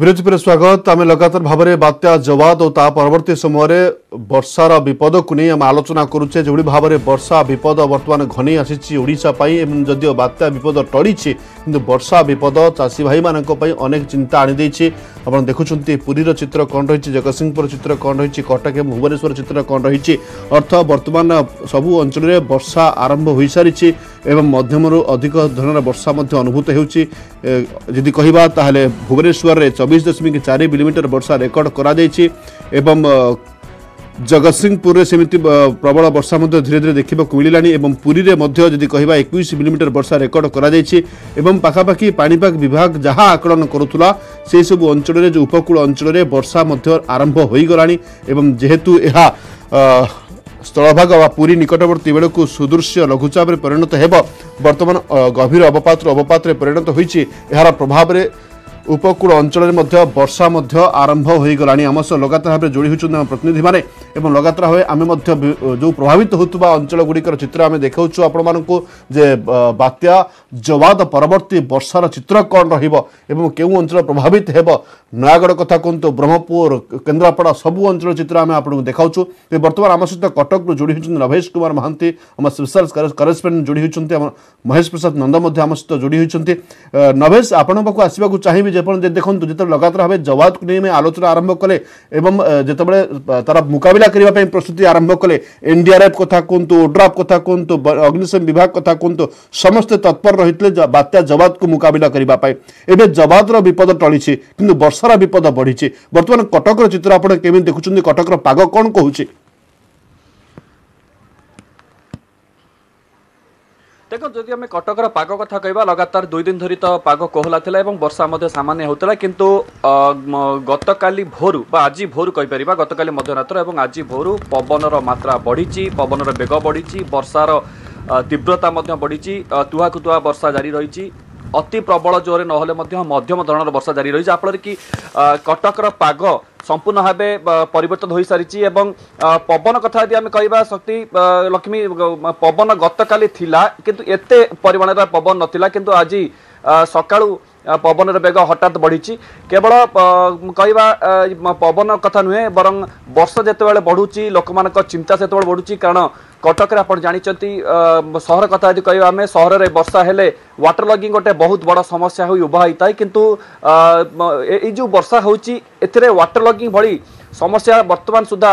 ବିରତିପୁରେ ସ୍ୱାଗତ ଆମେ ଲଗାତାର ଭାବରେ ବାତ୍ୟା ଜବାଦ ଓ ତା ପରବର୍ତ୍ତୀ ସମୟରେ ବର୍ଷାର ବିପଦକୁ ନେଇ ଆମେ ଆଲୋଚନା କରୁଛେ ଯେଉଁଭଳି ଭାବରେ ବର୍ଷା ବିପଦ ବର୍ତ୍ତମାନ ଘନେଇ ଆସିଛି ଓଡ଼ିଶା ପାଇଁ ଏବଂ ଯଦିଓ ବାତ୍ୟା ବିପଦ ଟଳିଛି କିନ୍ତୁ ବର୍ଷା ବିପଦ ଚାଷୀ ଭାଇମାନଙ୍କ ପାଇଁ ଅନେକ ଚିନ୍ତା ଆଣିଦେଇଛି ଆପଣ ଦେଖୁଛନ୍ତି ପୁରୀର ଚିତ୍ର କ'ଣ ରହିଛି ଜଗତସିଂହପୁର ଚିତ୍ର କ'ଣ ରହିଛି କଟକ ଏବଂ ଭୁବନେଶ୍ୱର ଚିତ୍ର କ'ଣ ରହିଛି ଅର୍ଥ ବର୍ତ୍ତମାନ ସବୁ ଅଞ୍ଚଳରେ ବର୍ଷା ଆରମ୍ଭ ହୋଇସାରିଛି ଏବଂ ମଧ୍ୟମରୁ ଅଧିକ ଧରଣର ବର୍ଷା ମଧ୍ୟ ଅନୁଭୂତ ହେଉଛି ଯଦି କହିବା ତାହେଲେ ଭୁବନେଶ୍ୱରରେ ଚବିଶ ଦଶମିକ ଚାରି ମିଲିମିଟର ବର୍ଷା ରେକର୍ଡ଼ କରାଯାଇଛି ଏବଂ ଜଗତସିଂହପୁରରେ ସେମିତି ପ୍ରବଳ ବର୍ଷା ମଧ୍ୟ ଧୀରେ ଧୀରେ ଦେଖିବାକୁ ମିଳିଲାଣି ଏବଂ ପୁରୀରେ ମଧ୍ୟ ଯଦି କହିବା ଏକୋଇଶ ମିଲିମିଟର ବର୍ଷା ରେକର୍ଡ଼ କରାଯାଇଛି ଏବଂ ପାଖାପାଖି ପାଣିପାଗ ବିଭାଗ ଯାହା ଆକଳନ କରୁଥିଲା ସେହିସବୁ ଅଞ୍ଚଳରେ ଯେଉଁ ଉପକୂଳ ଅଞ୍ଚଳରେ ବର୍ଷା ମଧ୍ୟ ଆରମ୍ଭ ହୋଇଗଲାଣି ଏବଂ ଯେହେତୁ ଏହା ସ୍ଥଳଭାଗ ବା ପୁରୀ ନିକଟବର୍ତ୍ତୀ ବେଳକୁ ସୁଦୃଶ୍ୟ ଲଘୁଚାପରେ ପରିଣତ ହେବ ବର୍ତ୍ତମାନ ଗଭୀର ଅବପାତରୁ ଅବପାତରେ ପରିଣତ ହୋଇଛି ଏହାର ପ୍ରଭାବରେ ଉପକୂଳ ଅଞ୍ଚଳରେ ମଧ୍ୟ ବର୍ଷା ମଧ୍ୟ ଆରମ୍ଭ ହୋଇଗଲାଣି ଆମ ସହ ଲଗାତାର ଭାବରେ ଯୋଡ଼ି ହେଉଛନ୍ତି ଆମ ପ୍ରତିନିଧିମାନେ ଏବଂ ଲଗାତାର ଭାବେ ଆମେ ମଧ୍ୟ ଯେଉଁ ପ୍ରଭାବିତ ହେଉଥିବା ଅଞ୍ଚଳଗୁଡ଼ିକର ଚିତ୍ର ଆମେ ଦେଖାଉଛୁ ଆପଣମାନଙ୍କୁ ଯେ ବାତ୍ୟା ଜବାଦ ପରବର୍ତ୍ତୀ ବର୍ଷାର ଚିତ୍ର କ'ଣ ରହିବ ଏବଂ କେଉଁ ଅଞ୍ଚଳ ପ୍ରଭାବିତ ହେବ ନୟାଗଡ଼ କଥା କୁହନ୍ତୁ ବ୍ରହ୍ମପୁର କେନ୍ଦ୍ରାପଡ଼ା ସବୁ ଅଞ୍ଚଳ ଚିତ୍ର ଆମେ ଆପଣଙ୍କୁ ଦେଖାଉଛୁ ଏବେ ବର୍ତ୍ତମାନ ଆମ ସହିତ କଟକରୁ ଯୋଡ଼ି ହେଉଛନ୍ତି ନଭେଶ କୁମାର ମହାନ୍ତି ଆମ ସ୍ପେଶାଲ କରେସ୍ପଣ୍ଡେଣ୍ଟ ଯୋଡ଼ି ହେଉଛନ୍ତି ଆମ ମହେଶ ପ୍ରସାଦ ନନ୍ଦ ମଧ୍ୟ ଆମ ସହିତ ଯୋଡ଼ି ହେଉଛନ୍ତି ନଭେଶ ଆପଣଙ୍କ ପାଖକୁ ଆସିବାକୁ ଚାହିଁବି ଆପଣ ଦେଖନ୍ତୁ ଯେତେବେଳେ ଲଗାତାର ଭାବେ ଜବାବକୁ ନେଇ ଆଲୋଚନା ଆରମ୍ଭ କଲେ ଏବଂ ଯେତେବେଳେ ତାର ମୁକାବିଲା କରିବା ପାଇଁ ପ୍ରସ୍ତୁତି ଆରମ୍ଭ କଲେ ଏନ୍ଡିଆର୍ଏଫ୍ କଥା କୁହନ୍ତୁ ଓଡ୍ରାଫ୍ କଥା କୁହନ୍ତୁ ଅଗ୍ନିଶମ ବିଭାଗ କଥା କୁହନ୍ତୁ ସମସ୍ତେ ତତ୍ପର ରହିଥିଲେ ବାତ୍ୟା ଜବାଦକୁ ମୁକାବିଲା କରିବା ପାଇଁ ଏବେ ଜବାଦର ବିପଦ ଟଳିଛି କିନ୍ତୁ ବର୍ଷାର ବିପଦ ବଢ଼ିଛି ବର୍ତ୍ତମାନ କଟକର ଚିତ୍ର ଆପଣ କେମିତି ଦେଖୁଛନ୍ତି କଟକର ପାଗ କ'ଣ କହୁଛି ଦେଖନ୍ତୁ ଯଦି ଆମେ କଟକର ପାଗ କଥା କହିବା ଲଗାତାର ଦୁଇ ଦିନ ଧରି ତ ପାଗ କୋହଲା ଥିଲା ଏବଂ ବର୍ଷା ମଧ୍ୟ ସାମାନ୍ୟ ହେଉଥିଲା କିନ୍ତୁ ଗତକାଲି ଭୋରୁ ବା ଆଜି ଭୋରୁ କହିପାରିବା ଗତକାଲି ମଧ୍ୟରାତ୍ର ଏବଂ ଆଜି ଭୋରୁ ପବନର ମାତ୍ରା ବଢ଼ିଛି ପବନର ବେଗ ବଢ଼ିଛି ବର୍ଷାର ତୀବ୍ରତା ମଧ୍ୟ ବଢ଼ିଛି ତୁହାକୁ ତୁହା ବର୍ଷା ଜାରି ରହିଛି ଅତି ପ୍ରବଳ ଜୋରରେ ନହେଲେ ମଧ୍ୟ ମଧ୍ୟମ ଧରଣର ବର୍ଷା ଜାରି ରହିଛି ଯାହାଫଳରେ କି କଟକର ପାଗ ସମ୍ପୂର୍ଣ୍ଣ ଭାବେ ପରିବର୍ତ୍ତନ ହୋଇସାରିଛି ଏବଂ ପବନ କଥା ଯଦି ଆମେ କହିବା ଶକ୍ତି ଲକ୍ଷ୍ମୀ ପବନ ଗତକାଲି ଥିଲା କିନ୍ତୁ ଏତେ ପରିମାଣର ପବନ ନଥିଲା କିନ୍ତୁ ଆଜି ସକାଳୁ ପବନର ବେଗ ହଠାତ୍ ବଢ଼ିଛି କେବଳ କହିବା ପବନ କଥା ନୁହେଁ ବରଂ ବର୍ଷା ଯେତେବେଳେ ବଢ଼ୁଛି ଲୋକମାନଙ୍କ ଚିନ୍ତା ସେତେବେଳେ ବଢ଼ୁଛି କାରଣ कटक जानते सहर कथ यदि कह सहर में बर्षा हेले व्टर लगिंग गोटे बहुत बड़ समस्या उभाई था कि जो वर्षा होटर लगिंग भाई समस्या बर्तमान सुधा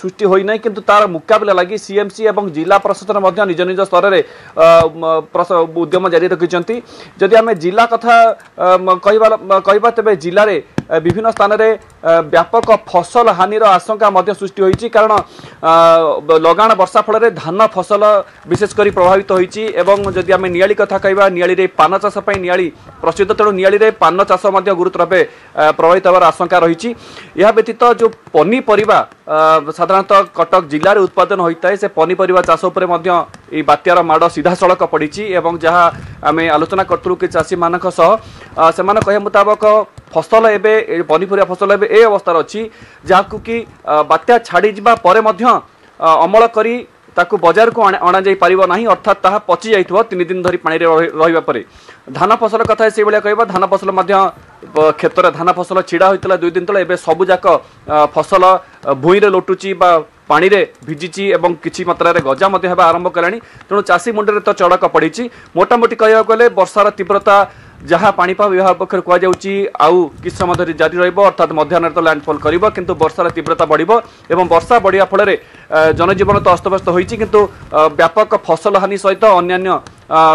सृष्टि होना कि तार मुकबिल लगे सीएमसी और जिला प्रशासन निज निज स्तर में उद्यम जारी रखिंट जदि आम जिला कथा कह कह तेज जिले में ବିଭିନ୍ନ ସ୍ଥାନରେ ବ୍ୟାପକ ଫସଲ ହାନିର ଆଶଙ୍କା ମଧ୍ୟ ସୃଷ୍ଟି ହୋଇଛି କାରଣ ଲଗାଣ ବର୍ଷା ଫଳରେ ଧାନ ଫସଲ ବିଶେଷ କରି ପ୍ରଭାବିତ ହୋଇଛି ଏବଂ ଯଦି ଆମେ ନିଆଳି କଥା କହିବା ନିଆଳିରେ ପାନ ଚାଷ ପାଇଁ ନିଆଳି ପ୍ରସିଦ୍ଧ ତେଣୁ ନିଆଳିରେ ପାନ ଚାଷ ମଧ୍ୟ ଗୁରୁତର ଭାବେ ପ୍ରଭାବିତ ହେବାର ଆଶଙ୍କା ରହିଛି ଏହା ବ୍ୟତୀତ ଯେଉଁ ପନିପରିବା ସାଧାରଣତଃ କଟକ ଜିଲ୍ଲାରେ ଉତ୍ପାଦନ ହୋଇଥାଏ ସେ ପନିପରିବା ଚାଷ ଉପରେ ମଧ୍ୟ ଏଇ ବାତ୍ୟାର ମାଡ଼ ସିଧାସଳଖ ପଡ଼ିଛି ଏବଂ ଯାହା ଆମେ ଆଲୋଚନା କରୁଥିଲୁ କି ଚାଷୀମାନଙ୍କ ସହ ସେମାନେ କହିବା ମୁତାବକ ଫସଲ ଏବେ ପନିପରିବା ଫସଲ ଏବେ ଏ ଅବସ୍ଥାରେ ଅଛି ଯାହାକୁ କି ବାତ୍ୟା ଛାଡ଼ିଯିବା ପରେ ମଧ୍ୟ ଅମଳ କରି ତାକୁ ବଜାରକୁ ଅଣାଯାଇ ପାରିବ ନାହିଁ ଅର୍ଥାତ୍ ତାହା ପଚିଯାଇଥିବ ତିନି ଦିନ ଧରି ପାଣିରେ ରହିବା ପରେ ଧାନ ଫସଲ କଥା ସେଇଭଳିଆ କହିବା ଧାନ ଫସଲ ମଧ୍ୟ କ୍ଷେତରେ ଧାନ ଫସଲ ଛିଡ଼ା ହୋଇଥିଲା ଦୁଇ ଦିନ ତଳେ ଏବେ ସବୁଯାକ ଫସଲ ଭୂଇଁରେ ଲୋଟୁଛି ବା ପାଣିରେ ଭିଜିଛି ଏବଂ କିଛି ମାତ୍ରାରେ ଗଜା ମଧ୍ୟ ହେବା ଆରମ୍ଭ କଲାଣି ତେଣୁ ଚାଷୀ ମୁଣ୍ଡରେ ତ ଚଡ଼କ ପଡ଼ିଛି ମୋଟାମୋଟି କହିବାକୁ ଗଲେ ବର୍ଷାର ତୀବ୍ରତା ଯାହା ପାଣିପାଗ ବିଭାଗ ପକ୍ଷରୁ କୁହାଯାଉଛି ଆଉ କିଛି ସମୟ ଧରି ଜାରି ରହିବ ଅର୍ଥାତ୍ ମଧ୍ୟାହ୍ନରେ ତ ଲ୍ୟାଣ୍ଡଫଲ୍ କରିବ କିନ୍ତୁ ବର୍ଷାର ତୀବ୍ରତା ବଢ଼ିବ ଏବଂ ବର୍ଷା ବଢ଼ିବା ଫଳରେ ଜନଜୀବନ ତ ଅସ୍ତବ୍ୟସ୍ତ ହୋଇଛି କିନ୍ତୁ ବ୍ୟାପକ ଫସଲ ହାନି ସହିତ ଅନ୍ୟାନ୍ୟ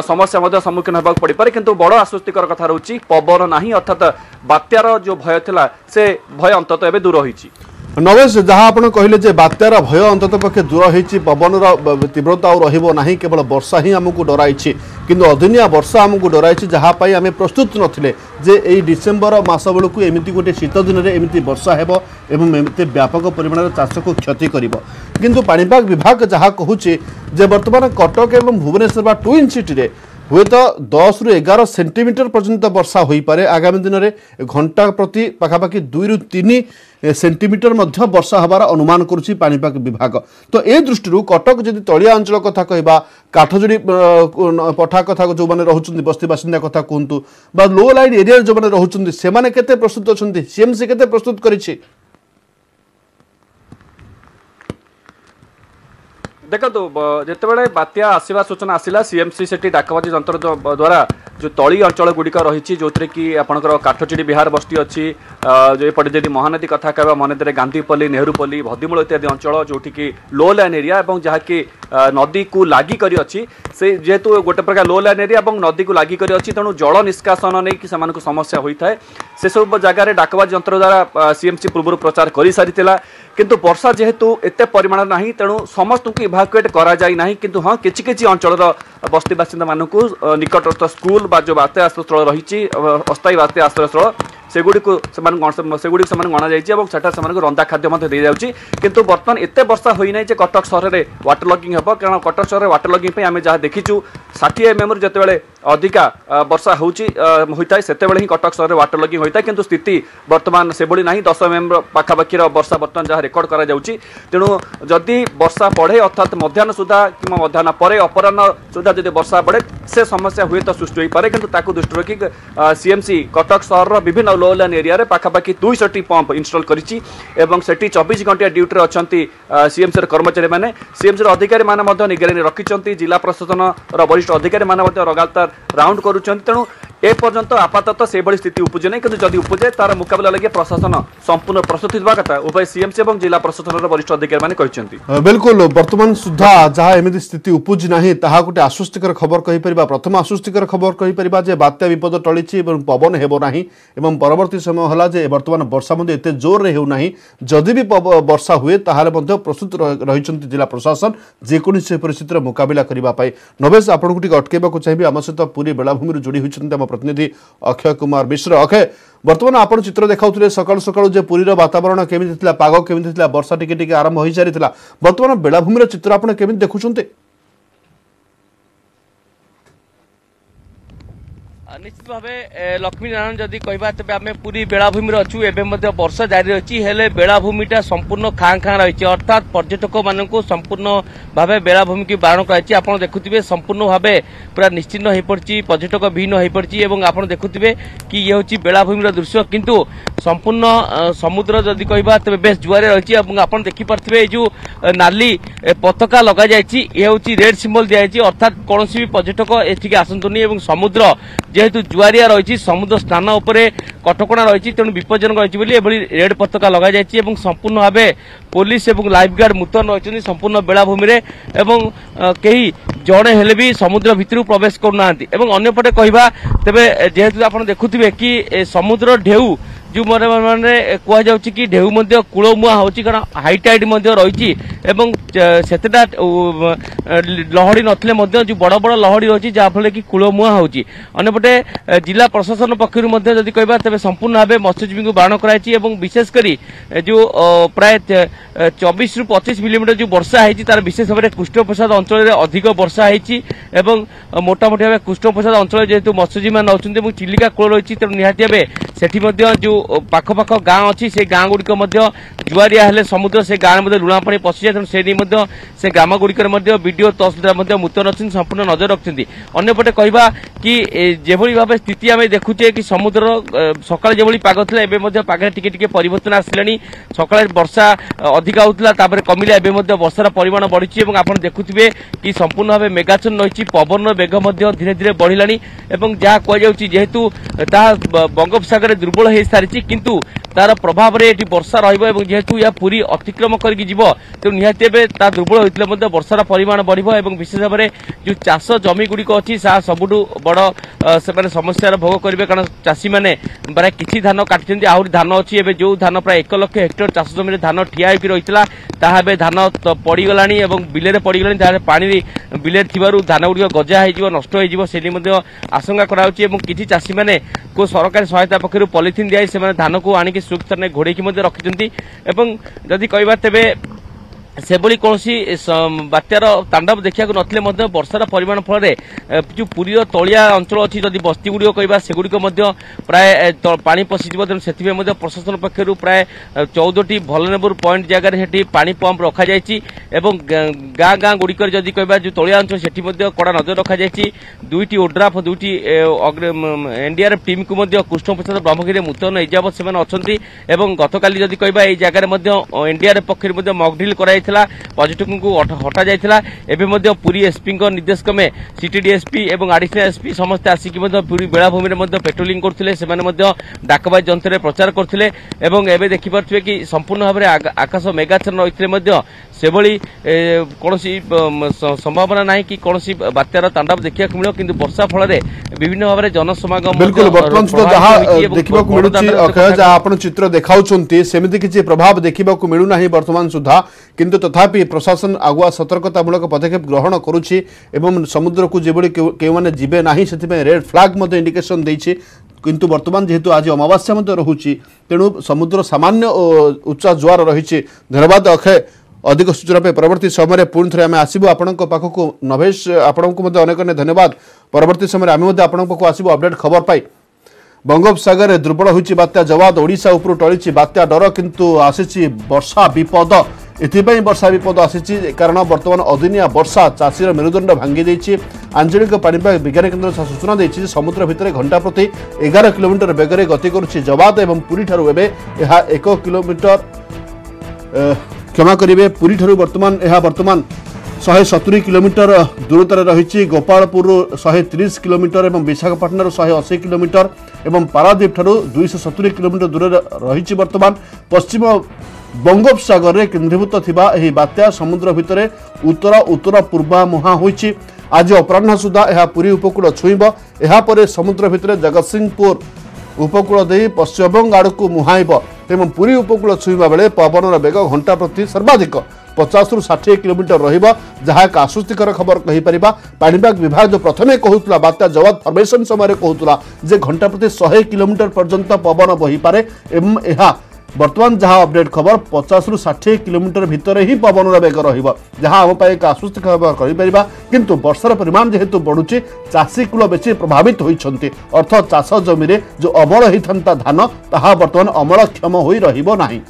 ସମସ୍ୟା ମଧ୍ୟ ସମ୍ମୁଖୀନ ହେବାକୁ ପଡ଼ିପାରେ କିନ୍ତୁ ବଡ଼ ଆଶ୍ୱସ୍ତିକର କଥା ରହୁଛି ପବନ ନାହିଁ ଅର୍ଥାତ୍ ବାତ୍ୟାର ଯେଉଁ ଭୟ ଥିଲା ସେ ଭୟ ଅନ୍ତତଃ ଏବେ ଦୂର ହୋଇଛି ନବେଶ ଯାହା ଆପଣ କହିଲେ ଯେ ବାତ୍ୟାର ଭୟ ଅନ୍ତତଃ ପକ୍ଷେ ଦୂର ହୋଇଛି ପବନର ତୀବ୍ରତା ଆଉ ରହିବ ନାହିଁ କେବଳ ବର୍ଷା ହିଁ ଆମକୁ ଡରାଇଛି କିନ୍ତୁ ଅଦିନିଆ ବର୍ଷା ଆମକୁ ଡରାଇଛି ଯାହା ପାଇଁ ଆମେ ପ୍ରସ୍ତୁତ ନଥିଲେ ଯେ ଏଇ ଡିସେମ୍ବର ମାସ ବେଳକୁ ଏମିତି ଗୋଟିଏ ଶୀତ ଦିନରେ ଏମିତି ବର୍ଷା ହେବ ଏବଂ ଏମିତି ବ୍ୟାପକ ପରିମାଣରେ ଚାଷକୁ କ୍ଷତି କରିବ କିନ୍ତୁ ପାଣିପାଗ ବିଭାଗ ଯାହା କହୁଛି ଯେ ବର୍ତ୍ତମାନ କଟକ ଏବଂ ଭୁବନେଶ୍ୱର ବା ଟ୍ୱିନ୍ ସିଟିରେ ହୁଏତ ଦଶରୁ ଏଗାର ସେଣ୍ଟିମିଟର ପର୍ଯ୍ୟନ୍ତ ବର୍ଷା ହୋଇପାରେ ଆଗାମୀ ଦିନରେ ଘଣ୍ଟା ପ୍ରତି ପାଖାପାଖି ଦୁଇରୁ ତିନି ସେଣ୍ଟିମିଟର ମଧ୍ୟ ବର୍ଷା ହେବାର ଅନୁମାନ କରୁଛି ପାଣିପାଗ ବିଭାଗ ତ ଏ ଦୃଷ୍ଟିରୁ କଟକ ଯଦି ତଳିଆ ଅଞ୍ଚଳ କଥା କହିବା କାଠଯୋଡ଼ି ପଠା କଥା ଯେଉଁମାନେ ରହୁଛନ୍ତି ବସ୍ତି ବାସିନ୍ଦା କଥା କୁହନ୍ତୁ ବା ଲୋ ଲାଇନ୍ ଏରିଆରେ ଯେଉଁମାନେ ରହୁଛନ୍ତି ସେମାନେ କେତେ ପ୍ରସ୍ତୁତ ଅଛନ୍ତି ସିଏମ୍ସି କେତେ ପ୍ରସ୍ତୁତ କରିଛି ଦେଖନ୍ତୁ ଯେତେବେଳେ ବାତ୍ୟା ଆସିବା ସୂଚନା ଆସିଲା ସିଏମ୍ସି ସେଠି ଡାକବାଜି ଯନ୍ତ୍ର ଦ୍ୱାରା ଯେଉଁ ତଳି ଅଞ୍ଚଳ ଗୁଡ଼ିକ ରହିଛି ଯେଉଁଥିରେ କି ଆପଣଙ୍କର କାଠଚିଡ଼ି ବିହାର ବସ୍ତି ଅଛି ଏପଟେ ଯଦି ମହାନଦୀ କଥା କହିବା ମହାନଦୀରେ ଗାନ୍ଧୀପଲ୍ଲୀ ନେହେରୁପଲ୍ଲୀ ଭଦିମୂଳ ଇତ୍ୟାଦି ଅଞ୍ଚଳ ଯେଉଁଠିକି ଲୋ ଲାଇନ୍ ଏରିଆ ଏବଂ ଯାହାକି ନଦୀକୁ ଲାଗିକରି ଅଛି ସେ ଯେହେତୁ ଗୋଟେ ପ୍ରକାର ଲୋ ଲାଇନ୍ ଏରିଆ ଏବଂ ନଦୀକୁ ଲାଗି ଅଛି ତେଣୁ ଜଳ ନିଷ୍କାସନ ନେଇକି ସେମାନଙ୍କୁ ସମସ୍ୟା ହୋଇଥାଏ ସେସବୁ ଜାଗାରେ ଡାକବା ଯନ୍ତ୍ର ଦ୍ୱାରା ସିଏମ୍ସି ପୂର୍ବରୁ ପ୍ରଚାର କରିସାରିଥିଲା କିନ୍ତୁ ବର୍ଷା ଯେହେତୁ ଏତେ ପରିମାଣ ନାହିଁ ତେଣୁ ସମସ୍ତଙ୍କୁ ଇଭାକୁଏଟ୍ କରାଯାଇ ନାହିଁ କିନ୍ତୁ ହଁ କିଛି କିଛି ଅଞ୍ଚଳର ବସ୍ତି ବାସିନ୍ଦାମାନଙ୍କୁ ନିକଟସ୍ଥ ସ୍କୁଲ ବା ଯେଉଁ ବାତ୍ୟା ଆଶ୍ରୟସ୍ଥଳ ରହିଛି ଅସ୍ଥାୟୀ ବାତ୍ୟା ଆଶ୍ରୟସ୍ଥଳ সেগুড়িক সেগুড়ি সে অণাযাই এবং সেঠার সে রন্ধা খাদ্য দিয়েযাচ্ছে কিন্তু বর্তমান এত বর্ষা হয়ে নাই যে কটক সহরের ওয়াটর লগিং হব কারণ কটক সহরের ওয়াটর লগিং আমি যা দেখিছু ষাঠিয়ে এমএমরু যেতবে ଅଧିକା ବର୍ଷା ହେଉଛି ହୋଇଥାଏ ସେତେବେଳେ ହିଁ କଟକ ସହରରେ ୱାଟର ଲଗିଂ ହୋଇଥାଏ କିନ୍ତୁ ସ୍ଥିତି ବର୍ତ୍ତମାନ ସେଭଳି ନାହିଁ ଦଶ ଏମ୍ଏମ୍ର ପାଖାପାଖିର ବର୍ଷା ବର୍ତ୍ତମାନ ଯାହା ରେକର୍ଡ଼ କରାଯାଉଛି ତେଣୁ ଯଦି ବର୍ଷା ପଡ଼େ ଅର୍ଥାତ୍ ମଧ୍ୟାହ୍ନ ସୁଦ୍ଧା କିମ୍ବା ମଧ୍ୟାହ୍ନ ପରେ ଅପରାହ୍ନ ସୁଦ୍ଧା ଯଦି ବର୍ଷା ପଡ଼େ ସେ ସମସ୍ୟା ହୁଏତ ସୃଷ୍ଟି ହୋଇପାରେ କିନ୍ତୁ ତାକୁ ଦୃଷ୍ଟିରୁ ରଖି ସିଏମ୍ସି କଟକ ସହରର ବିଭିନ୍ନ ଲୋଲାନ୍ ଏରିଆରେ ପାଖାପାଖି ଦୁଇଶହଟି ପମ୍ପ ଇନଷ୍ଟଲ୍ କରିଛି ଏବଂ ସେଠି ଚବିଶ ଘଣ୍ଟିଆ ଡ୍ୟୁଟିରେ ଅଛନ୍ତି ସିଏମ୍ସିର କର୍ମଚାରୀମାନେ ସିଏମ୍ସିର ଅଧିକାରୀମାନେ ମଧ୍ୟ ନିଗରାନୀ ରଖିଛନ୍ତି ଜିଲ୍ଲା ପ୍ରଶାସନର ବରିଷ୍ଠ ଅଧିକାରୀମାନେ ମଧ୍ୟ ଲଗାତାର ରାଉଣ୍ଡ କରୁଛନ୍ତି ତେଣୁ এপর্যন্ত আপাতত সেইভাবে স্থিতি উপজে নাই কিন্তু যদি উপজে তার মোকাবিলা লাগে প্রশাসন সম্পূর্ণ প্রস্তুত হওয়া কথা উভয় সিএমসি এবং জেলা প্রশাসনের বরিষ্ঠ অধিকারী মানে বিলকুল বর্তমান সুদ্ধা যা এমনি স্থিতি উপজি না তাহা গোটে আশ্বস্তিকর খবর কইপার প্রথম আশ্বস্তিকর খবর কইপার যে বাত্যা বিপদ টলিছি এবং পবন হব না এবং পর ପରବର୍ତ୍ତୀ ସମୟ ହେଲା ଯେ ବର୍ତ୍ତମାନ ବର୍ଷା ମଧ୍ୟ ଏତେ ଜୋରରେ ହେଉନାହିଁ ଯଦି ବି ବର୍ଷା ହୁଏ ତାହେଲେ ମଧ୍ୟ ପ୍ରସ୍ତୁତ ରହିଛନ୍ତି ଜିଲ୍ଲା ପ୍ରଶାସନ ଯେକୌଣସି ପରିସ୍ଥିତିର ମୁକାବିଲା କରିବା ପାଇଁ ନବେଶ ଆପଣଙ୍କୁ ଟିକେ ଅଟକାଇବାକୁ ଚାହିଁବି ଆମ ସହିତ ପୁରୀ ବେଳାଭୂମିରୁ ଯୋଡ଼ି ହୋଇଛନ୍ତି ଆମ ପ୍ରତିନିଧି ଅକ୍ଷୟ କୁମାର ମିଶ୍ର ଅକ୍ଷୟ ବର୍ତ୍ତମାନ ଆପଣ ଚିତ୍ର ଦେଖାଉଥିଲେ ସକାଳୁ ସକାଳୁ ଯେ ପୁରୀର ବାତାବରଣ କେମିତି ଥିଲା ପାଗ କେମିତି ଥିଲା ବର୍ଷା ଟିକେ ଟିକେ ଆରମ୍ଭ ହୋଇସାରିଥିଲା ବର୍ତ୍ତମାନ ବେଳାଭୂମିର ଚିତ୍ର ଆପଣ କେମିତି ଦେଖୁଛନ୍ତି ନିଶ୍ଚିତ ଭାବେ ଲକ୍ଷ୍ମୀ ନାରାୟଣ ଯଦି କହିବା ତେବେ ଆମେ ପୁରୀ ବେଳାଭୂମିରେ ଅଛୁ ଏବେ ମଧ୍ୟ ବର୍ଷା ଜାରି ରହିଛି ହେଲେ ବେଳାଭୂମିଟା ସମ୍ପୂର୍ଣ୍ଣ ଖାଁ ଖାଁ ରହିଛି ଅର୍ଥାତ୍ ପର୍ଯ୍ୟଟକମାନଙ୍କୁ ସମ୍ପୂର୍ଣ୍ଣ ଭାବେ ବେଳାଭୂମିକୁ ବାରଣ କରାଯାଇଛି ଆପଣ ଦେଖୁଥିବେ ସମ୍ପୂର୍ଣ୍ଣ ଭାବେ ପୁରା ନିଶ୍ଚିହ୍ନ ହୋଇପଡ଼ିଛି ପର୍ଯ୍ୟଟକ ବିହୀନ ହୋଇପଡ଼ିଛି ଏବଂ ଆପଣ ଦେଖୁଥିବେ କି ଇଏ ହେଉଛି ବେଳାଭୂମିର ଦୃଶ୍ୟ କିନ୍ତୁ ସମ୍ପୂର୍ଣ୍ଣ ସମୁଦ୍ର ଯଦି କହିବା ତେବେ ବେଶ୍ ଜୁଆରେ ରହିଛି ଏବଂ ଆପଣ ଦେଖିପାରୁଥିବେ ଏ ଯେଉଁ ନାଲି ପତାକା ଲଗାଯାଇଛି ଏ ହେଉଛି ରେଡ୍ ସିମ୍ବଲ୍ ଦିଆଯାଇଛି ଅର୍ଥାତ୍ କୌଣସି ବି ପର୍ଯ୍ୟଟକ ଏଠିକି ଆସନ୍ତୁନି ଏବଂ ସମୁଦ୍ର ଯେ যেহেতু জুয়ারিয়া রয়েছে সমুদ্র স্থান উপরে কটকণা রয়েছে তেমন বিপজ্জনক রয়েছে বলে এভাবে রেড পতাকা লগাযাই এবং সম্পূর্ণ ভাবে পুলিশ এবং লাইফগার্ড মুতন রয়েছেন সম্পূর্ণ বেড়াভূমি এবং কেহি জনে হলে বি সমুদ্র ভিতর প্রবেশ করু না এবং অন্যপটে কহবা তবে যেহেতু আপনার দেখুবে কি সমুদ্র ঢেউ ଯେଉଁମାନେ କୁହାଯାଉଛି କି ଢେଉ ମଧ୍ୟ କୂଳମୁହାଁ ହେଉଛି କାରଣ ହାଇଟାଇଟ୍ ମଧ୍ୟ ରହିଛି ଏବଂ ସେତେଟା ଲହଡ଼ି ନଥିଲେ ମଧ୍ୟ ଯେଉଁ ବଡ଼ ବଡ଼ ଲହଡ଼ି ରହିଛି ଯାହାଫଳରେ କି କୂଳମୁହାଁ ହେଉଛି ଅନ୍ୟପଟେ ଜିଲ୍ଲା ପ୍ରଶାସନ ପକ୍ଷରୁ ମଧ୍ୟ ଯଦି କହିବା ତେବେ ସମ୍ପୂର୍ଣ୍ଣ ଭାବେ ମତ୍ସ୍ୟଜୀବୀଙ୍କୁ ବାରଣ କରାଯାଇଛି ଏବଂ ବିଶେଷ କରି ଯେଉଁ ପ୍ରାୟ ଚବିଶରୁ ପଚିଶ ମିଲିମିଟର ଯେଉଁ ବର୍ଷା ହୋଇଛି ତାର ବିଶେଷ ଭାବରେ କୁଷ୍ଠପ୍ରସାଦ ଅଞ୍ଚଳରେ ଅଧିକ ବର୍ଷା ହୋଇଛି ଏବଂ ମୋଟାମୋଟି ଭାବେ କୁଷ୍ଠପ୍ରସାଦ ଅଞ୍ଚଳରେ ଯେହେତୁ ମତ୍ସ୍ୟଜୀବୀମାନେ ଅଛନ୍ତି ଏବଂ ଚିଲିକା କୂଳ ରହିଛି ତେଣୁ ନିହାତି ଭାବେ ସେଠି ମଧ୍ୟ ଯେଉଁ পাখপাখ ଗାଁ ଅଛି ସେ ଗାଁ ଗୁଡ଼ିକ ମଧ୍ୟ ଜୁଆରିଆ ହେଲେ ସମୁଦ୍ର ସେ ଗାଁରେ ମଧ୍ୟ ଲୁଣା ପାଣି ପଶିଯାଏ ତେଣୁ ସେ ନେଇ ମଧ୍ୟ ସେ ଗ୍ରାମଗୁଡ଼ିକରେ ମଧ୍ୟ ବିଡ଼ିଓ ତହସିଲଦାର ମଧ୍ୟ ମୁତୟନ ଅଛନ୍ତି ସମ୍ପୂର୍ଣ୍ଣ ନଜର ରଖିଛନ୍ତି ଅନ୍ୟପଟେ କହିବା କି ଯେଭଳି ଭାବେ ସ୍ଥିତି ଆମେ ଦେଖୁଛେ କି ସମୁଦ୍ରର ସକାଳେ ଯେଭଳି ପାଗ ଥିଲା ଏବେ ମଧ୍ୟ ପାଗରେ ଟିକେ ଟିକେ ପରିବର୍ତ୍ତନ ଆସିଲାଣି ସକାଳେ ବର୍ଷା ଅଧିକା ହେଉଥିଲା ତାପରେ କମିଲା ଏବେ ମଧ୍ୟ ବର୍ଷାର ପରିମାଣ ବଢ଼ିଛି ଏବଂ ଆପଣ ଦେଖୁଥିବେ କି ସମ୍ପୂର୍ଣ୍ଣ ଭାବେ ମେଘାଚ୍ଛନ୍ନ ରହିଛି ପବନର ବେଗ ମଧ୍ୟ ଧୀରେ ଧୀରେ ବଢ଼ିଲାଣି ଏବଂ ଯାହା କୁହାଯାଉଛି ଯେହେତୁ ତାହା ବଙ୍ଗୋପସାଗରରେ ଦୁର୍ବଳ ହୋଇସାରିଛି কিন্তু তার প্রভাবে এটি বর্ষা রহব এবং যেহেতু ইয়া পুরী অতিক্রম করি যাব তেমন নিহতি এবে তা দুর্বল হয়েছে মধ্যে বর্ষার পরিমাণ বড় এবং বিশেষ ভাবে যে চাষ জমিগুড়ি অছি তা সবুঠু বড় সে সমস্যার ভোগ করবে কারণ চাষী মানে প্রায় কিছু ধান কাটিছেন আহরি ধান অছি এবে যে ধান প্রায় এক লক্ষ হেক্টর চাষ জমিরে ধান ঠিয়া হয়ে রয়েছে তাহা এবে ধান পড়িগলা এবং বিলের পড়িগলা তাহলে পানি বিলের থাকার ধান গুড়ি গজা হয়ে যাব নষ্ট হয়ে যাব সেটি আশঙ্কা করা হচ্ছে এবং কিছু চাষী মানে কেউ সরকারি সহায়তা পক্ষ পলিথিন দিয়ে সে ধানক আনিকি ସୁରକ୍ଷିତ ସ୍ଥାନରେ ଘୋଡ଼େଇକି ମଧ୍ୟ ରଖିଛନ୍ତି ଏବଂ ଯଦି କହିବା ତେବେ ସେଭଳି କୌଣସି ବାତ୍ୟାର ତାଣ୍ଡବ ଦେଖିବାକୁ ନଥିଲେ ମଧ୍ୟ ବର୍ଷାର ପରିମାଣ ଫଳରେ ଯେଉଁ ପୁରୀର ତଳିଆ ଅଞ୍ଚଳ ଅଛି ଯଦି ବସ୍ତିଗୁଡ଼ିକ କହିବା ସେଗୁଡ଼ିକ ମଧ୍ୟ ପ୍ରାୟ ପାଣି ପଶିଯିବ ତେଣୁ ସେଥିପାଇଁ ମଧ୍ୟ ପ୍ରଶାସନ ପକ୍ଷରୁ ପ୍ରାୟ ଚଉଦଟି ଭଲନେବୁଲ ପଏଣ୍ଟ ଜାଗାରେ ସେଠି ପାଣି ପମ୍ପ ରଖାଯାଇଛି ଏବଂ ଗାଁ ଗାଁ ଗୁଡ଼ିକରେ ଯଦି କହିବା ଯେଉଁ ତଳିଆ ଅଞ୍ଚଳ ସେଠି ମଧ୍ୟ କଡ଼ା ନଜର ରଖାଯାଇଛି ଦୁଇଟି ଓଡ୍ରାଫ୍ ଦୁଇଟି ଏନ୍ଡିଆର୍ଏଫ୍ ଟିମ୍କୁ ମଧ୍ୟ କୃଷ୍ଣପ୍ରସାଦ ବ୍ରହ୍ମଗିରିରେ ମୁତୟନ ଏଯାବତ୍ ସେମାନେ ଅଛନ୍ତି ଏବଂ ଗତକାଲି ଯଦି କହିବା ଏହି ଜାଗାରେ ମଧ୍ୟ ଏନ୍ଡିଆର୍ଏଫ୍ ପକ୍ଷରୁ ମଧ୍ୟ ମକଡ୍ରିଲ୍ କରାଯାଇଛି যাইছিলা পর্যটকଙ୍କୁ হটা যাইছিলা এবে মধ্য পুরী এসপিঙ্ক নির্দেশ ক্রমে সিটি ডিএসপি এবং আডিশনাল এসপি সমস্তে আসিকি মধ্য পুরী বেলাভূমিরে মধ্য পেট্রোলিং করুলে সেমানে মধ্য ডাকবাজি যন্ত্রে প্রচার করুলে এবং এবে দেখিপারুবে কি সম্পূর্ণ ভাবে আকাশ মেঘাচ্ছন্ন রয়েছে মধ্য সেভাবে কোণী সম্ভাবনা না কি কোণী বাত্যার তাণ্ডব দেখা মিল কিন্তু বর্ষা ফলরে বিভিন্ন ভাবে জনসমাগম বিলকুল বর্তমান সুদ্ধা যাহা দেখিবাকু মিলুছি অক্ষয় যাহা আপন চিত্র দেখাউচন্তি সেমিতি কিছু প্রভাব দেখিবাকু মিলু নাহি বর্তমান সুদ্ধা কিন্তু তথাপি প্রশাসন আগুয়া সতর্কতামূলক পদক্ষেপ গ্রহণ করুছি এবং সমুদ্রকু যেভাবে কেউমানে যাবে না সেপাই রেড ফ্লাগ মধ্যে ইন্ডিকেশন দিয়েছি কিন্তু বর্তমান যেহেতু আজ অমাবাস্যা মধ্যে রহুছি তেণু সমুদ্র সামান্য উচ্চা জোয়ার রয়েছে ধন্যবাদ অক্ষয় অধিক সূচনা পরবর্তী সময় পুঁ থে আমি আসবু আপনার পাখক নভেশ আপনার অনেক অনেক ধন্যবাদ পরবর্তী সময় আমি আপনার পাখ আসবু অপডেট খবর পাই বঙ্গোপসাগরে দুর্বল হয়েছে বাত্যা জওয়াদ ওড়শা উপরু টলিছে বাত্যা ডর কিন্তু আসিছি বর্ষা বিপদ এথিপাই বর্ষা বিপদ আসিছি কারণ বর্তমান অদিনিয়া বর্ষা চাষীর মেরুদণ্ড ভাঙ্গি দিয়েছে আঞ্চলিক পাণিপাগ বিজ্ঞান কেন্দ্র সূচনা দিয়েছে যে সমুদ্র ভিতরে ঘণ্টা প্রতি এগার কিলোমিটর বেগরে গতি করুছে জওয়াদ এবং পুরীঠার এবে এক কিলোমিটর କ୍ଷମା କରିବେ ପୁରୀଠାରୁ ବର୍ତ୍ତମାନ ଏହା ବର୍ତ୍ତମାନ ଶହେ ସତୁରୀ କିଲୋମିଟର ଦୂରତାରେ ରହିଛି ଗୋପାଳପୁରରୁ ଶହେ ତିରିଶ କିଲୋମିଟର ଏବଂ ବିଶାଖାପାଟଣାରୁ ଶହେ ଅଶୀ କିଲୋମିଟର ଏବଂ ପାରାଦ୍ୱୀପଠାରୁ ଦୁଇଶହ ସତୁରୀ କିଲୋମିଟର ଦୂରରେ ରହିଛି ବର୍ତ୍ତମାନ ପଶ୍ଚିମ ବଙ୍ଗୋପସାଗରରେ କେନ୍ଦ୍ରୀଭୂତ ଥିବା ଏହି ବାତ୍ୟା ସମୁଦ୍ର ଭିତରେ ଉତ୍ତର ଉତ୍ତର ପୂର୍ବା ମୁହାଁ ହୋଇଛି ଆଜି ଅପରାହ୍ନ ସୁଦ୍ଧା ଏହା ପୁରୀ ଉପକୂଳ ଛୁଇଁବ ଏହାପରେ ସମୁଦ୍ର ଭିତରେ ଜଗତସିଂହପୁର ଉପକୂଳ ଦେଇ ପଶ୍ଚିମବଙ୍ଗ ଆଡ଼କୁ ମୁହାଁଇବ ଏବଂ ପୁରୀ ଉପକୂଳ ଛୁଇଁବା ବେଳେ ପବନର ବେଗ ଘଣ୍ଟା ପ୍ରତି ସର୍ବାଧିକ ପଚାଶରୁ ଷାଠିଏ କିଲୋମିଟର ରହିବ ଯାହା ଏକ ଆଶ୍ୱସ୍ତିକର ଖବର କହିପାରିବା ପାଣିପାଗ ବିଭାଗ ଯେଉଁ ପ୍ରଥମେ କହୁଥିଲା ବାତ୍ୟା ଜବାଦ ଫର୍ମେସନ୍ ସମୟରେ କହୁଥିଲା ଯେ ଘଣ୍ଟା ପ୍ରତି ଶହେ କିଲୋମିଟର ପର୍ଯ୍ୟନ୍ତ ପବନ ବହିପାରେ ଏବଂ ଏହା ବର୍ତ୍ତମାନ ଯାହା ଅପଡେଟ୍ ଖବର ପଚାଶରୁ ଷାଠିଏ କିଲୋମିଟର ଭିତରେ ହିଁ ପବନର ବେଗ ରହିବ ଯାହା ଆମ ପାଇଁ ଏକ ଆଶ୍ୱସ୍ତି ଖବର କରିପାରିବା କିନ୍ତୁ ବର୍ଷାର ପରିମାଣ ଯେହେତୁ ବଢ଼ୁଛି ଚାଷୀକୁଳ ବେଶି ପ୍ରଭାବିତ ହୋଇଛନ୍ତି ଅର୍ଥ ଚାଷ ଜମିରେ ଯେଉଁ ଅମଳ ହୋଇଥାନ୍ତା ଧାନ ତାହା ବର୍ତ୍ତମାନ ଅମଳକ୍ଷମ ହୋଇ ରହିବ ନାହିଁ